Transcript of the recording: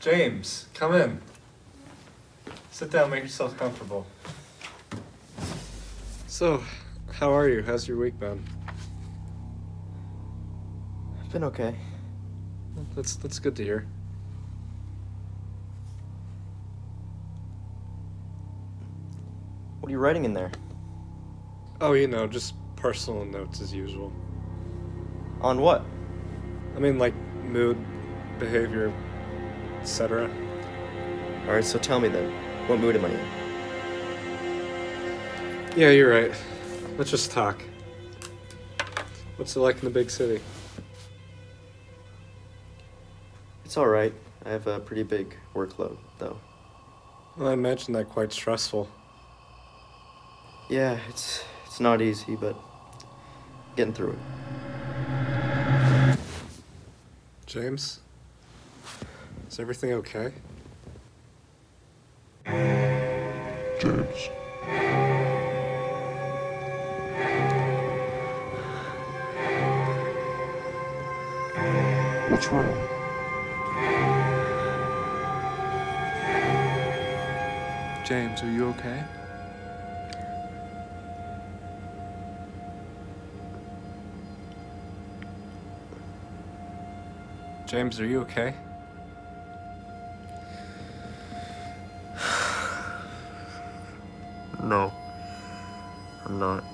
James, come in. Sit down, make yourself comfortable. So, how are you? How's your week been? I've been okay. That's that's good to hear. What are you writing in there? Oh, you know, just personal notes as usual. On what? I mean, like mood, behavior, etc. Alright, so tell me then. What mood am I in? Yeah, you're right. Let's just talk. What's it like in the big city? It's alright. I have a pretty big workload, though. Well, I imagine that quite stressful. Yeah, it's it's not easy, but getting through it. James? Is everything okay? James. What's wrong? James, are you okay? James, are you okay? No. I'm not.